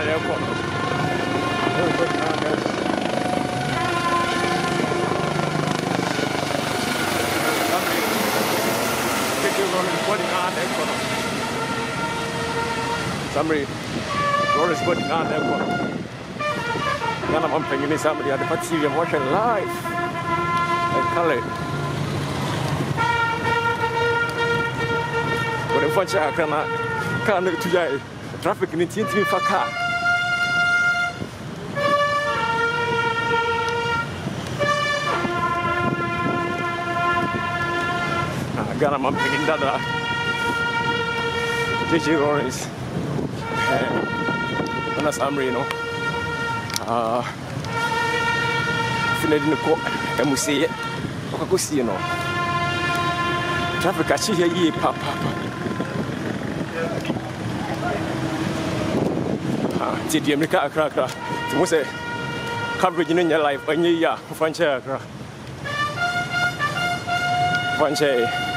all'aeroporto. Samri, Lord is good God, that one. None of them can give me somebody at the Patsy and watch it live. And call it. But if I can't, can't do it today. Traffic in the Tintin Faka. gara mampegin dada. Gigi Rollins eh, Anas Amri no ah. Finedi niko emuseye eh, Wakakusiye no Traffic achiye yie pa pa pa. Ah, Ti di Amerika akra akra Ti mwese Coverage ni nye live eh, Nye ya Ufanche akra Ufanche Ufanche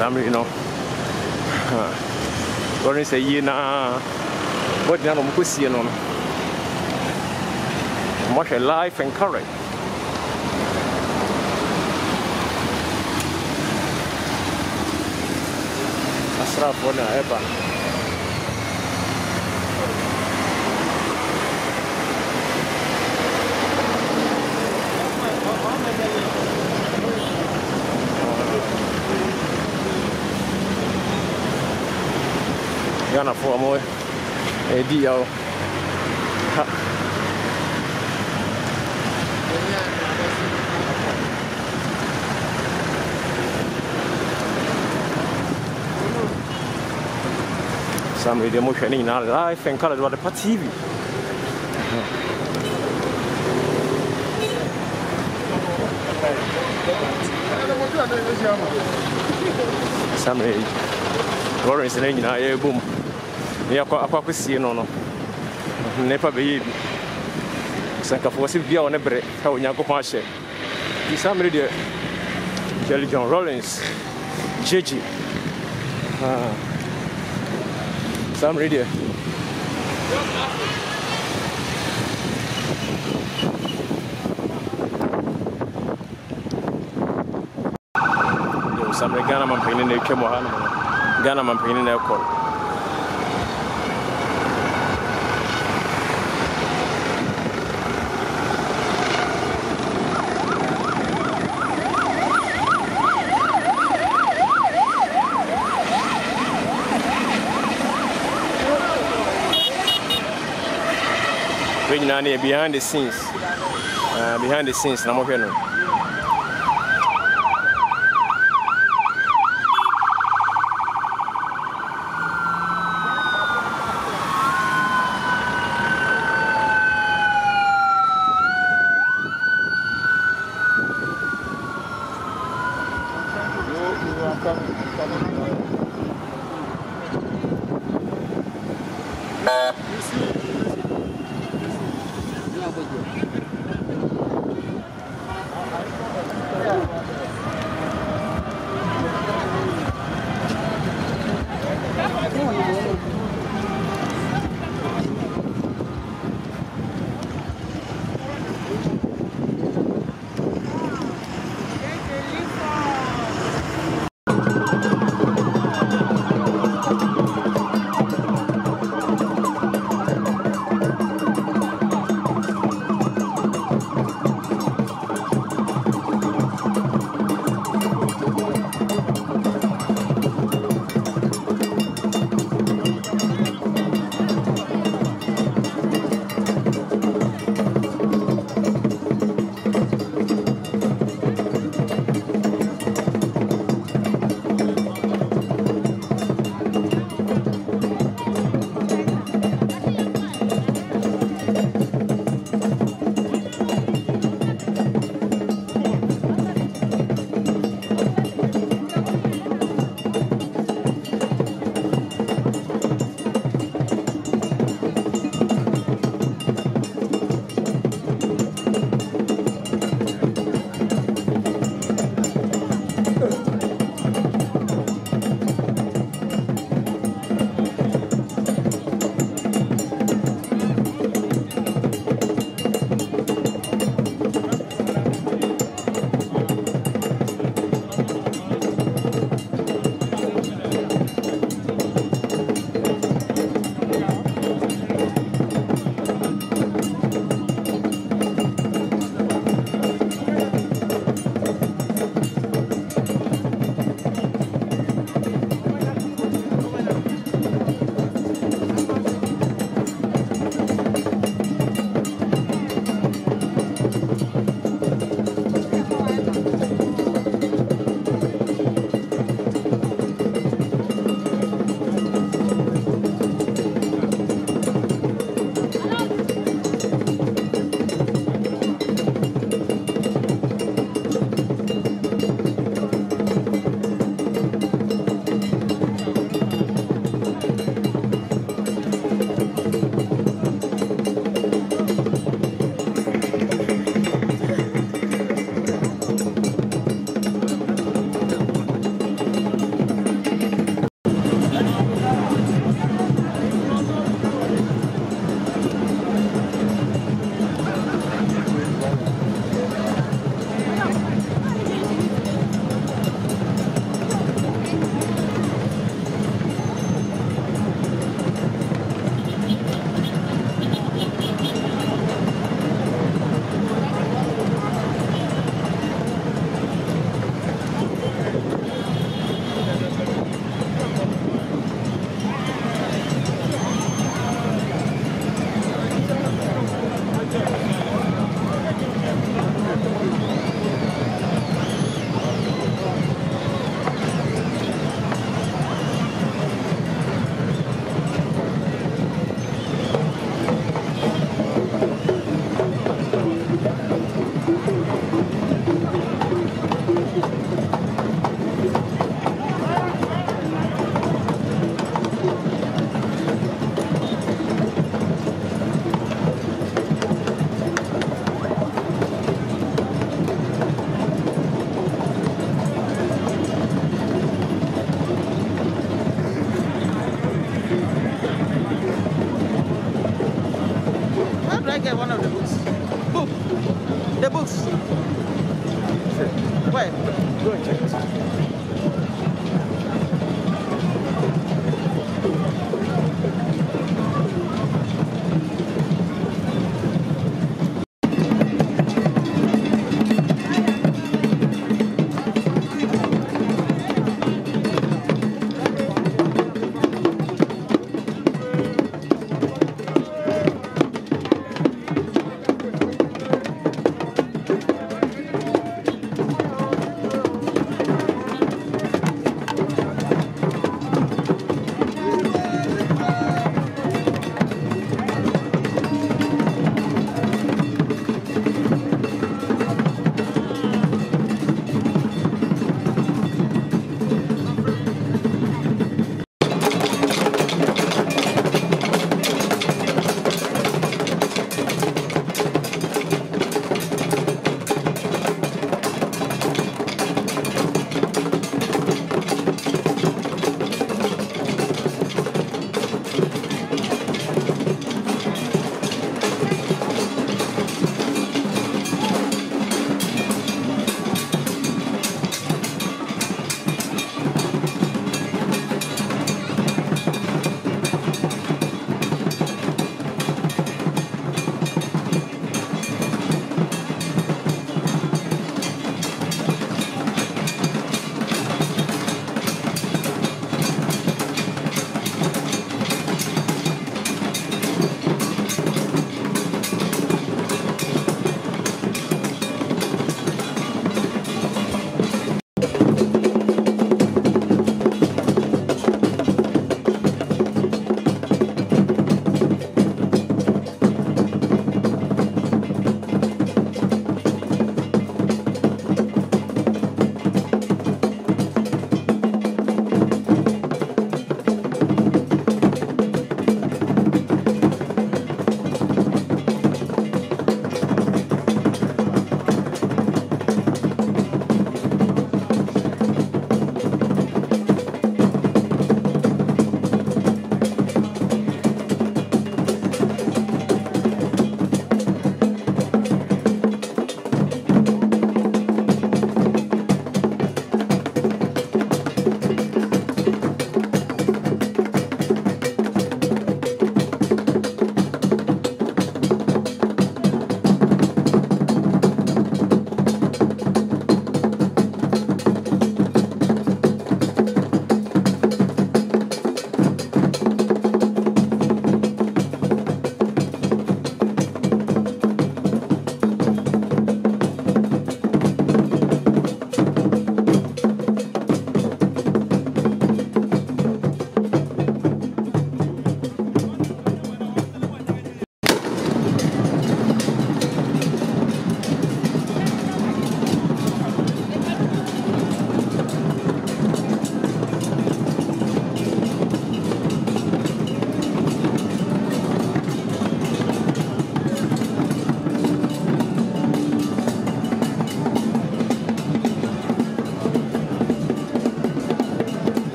Samrino Gordon sẽ yên à. Gordon là một cái gì nó Much life and courage. Asraf wana epa gerne få mod øh, de dia Så er det måske en af de fem kalder, TV. Så er Lawrence ne nyinaa yɛbɔ mu ne akɔ akɔsie no no. Nnipa bɛyɛ bi. Sɛ nkafoɔ sɛ bia wɔ ne berɛ a onyankopɔn ahyɛ. Nti saa mmere deɛ jelly john rollins gyegye Ah. saa mmere deɛ. Mmere ghana mampanyini na ɛtwam wɔ ha no ghana man pengine na yɛ behind the scenes. Uh, behind the scenes na mohwɛ no água.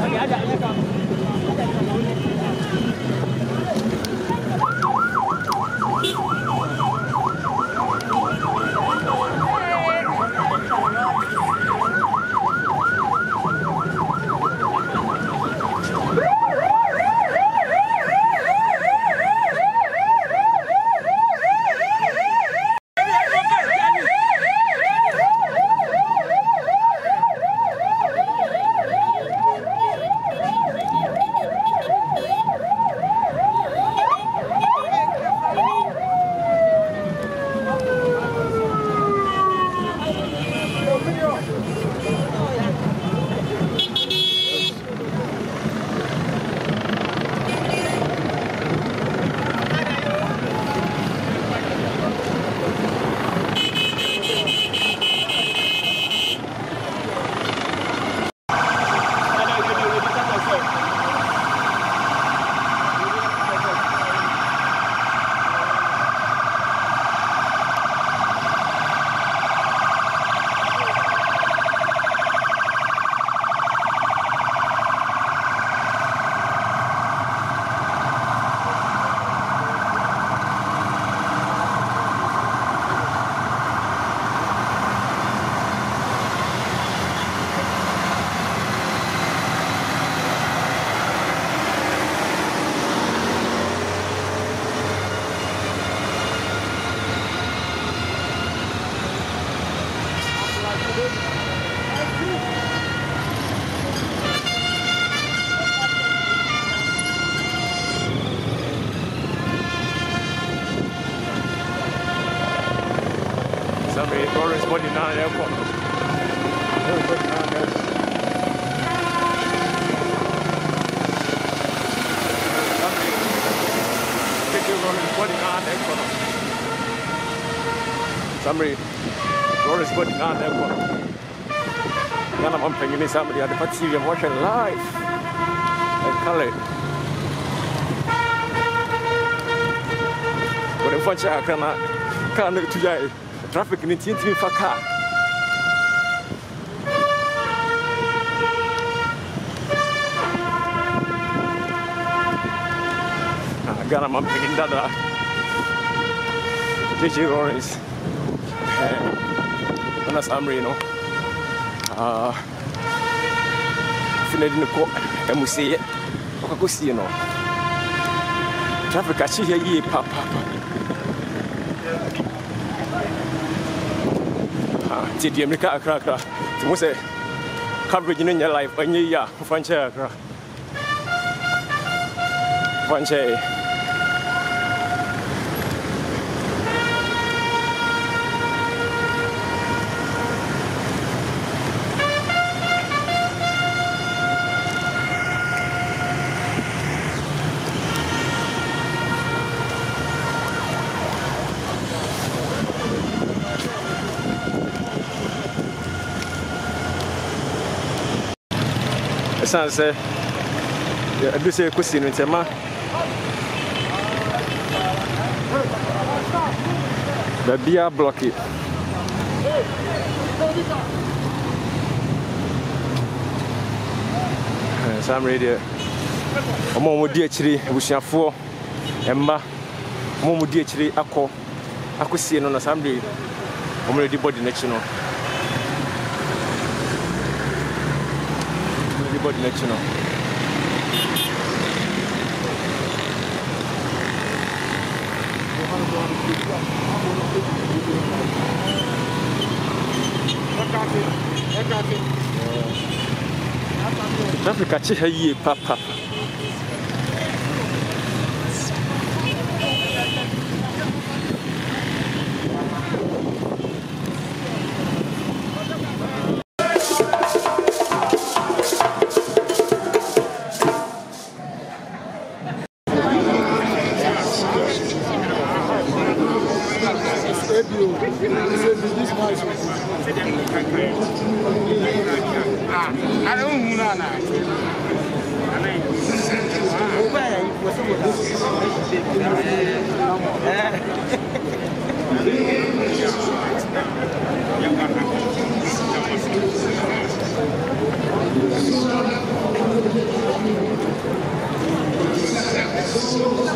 Ada ada ada kamu. Lawrence 49 airport. Lawrence 49 airport. Somebody, Lawrence 49 airport. Ghana man panyini somebody the TV I'm watching live. And color. When the function I can can to traffic ni tintimi fa car. gara manpekinda da Gigi Rollins eh, Anas Amri no. Ah, Fina di ne kɔ ɛmuseyɛ eh, ɔkakɔsie no. Traffic akyehyɛ yie papapa nti ah, deɛ mirika akrakra nti mo sɛ coverage no nyɛ live ɛnyɛ eh, yie a mofa nkyɛɛ akra mofa nkyɛɛ ɛsiane sɛ ɛdu sɛ ɛkɔsi no ntɛma baabia blɔke saa mmerɛ deɛ ɔma ɔmo di akyiri abusuafoɔ ɛmma. Ɔma ɔmo di akyiri akɔ akɔsie no na saa mmerɛ ɔmo redi bɔdi n'akyi no forward direction now. Traffic kachi hayi pap.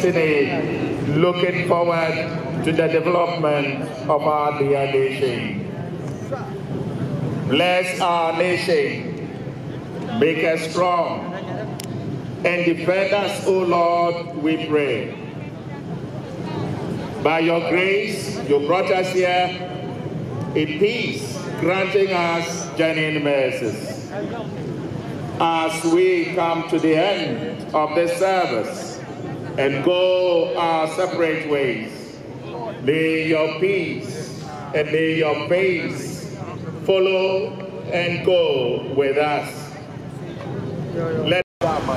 destiny, looking forward to the development of our dear nation. Bless our nation, make us strong, and defend us, O Lord, we pray. By your grace, you brought us here in peace, granting us genuine mercies. As we come to the end of this service and go our separate ways, may your peace and may your face follow and go with us. Let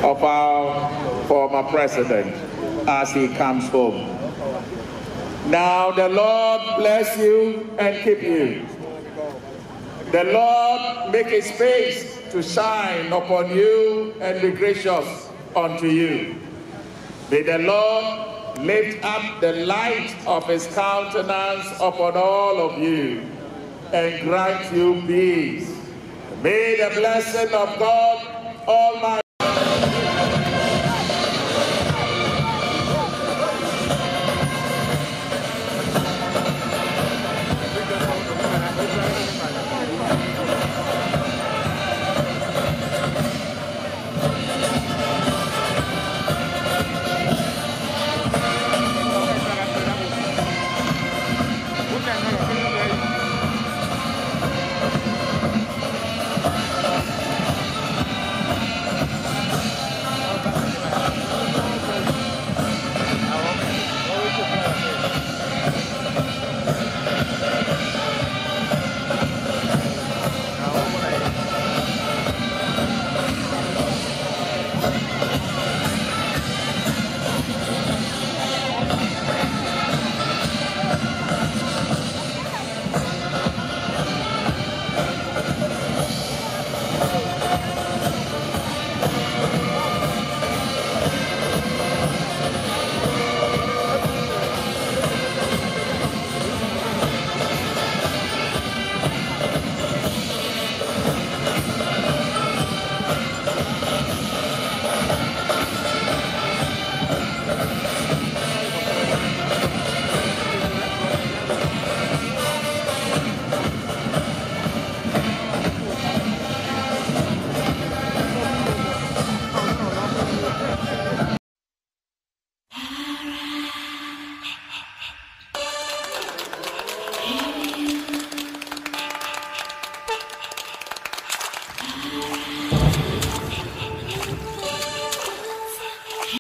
of our former president as he comes home. Now the Lord bless you and keep you. The Lord make his face to shine upon you and be gracious unto you. May the Lord lift up the light of his countenance upon all of you and grant you peace. May the blessing of God Almighty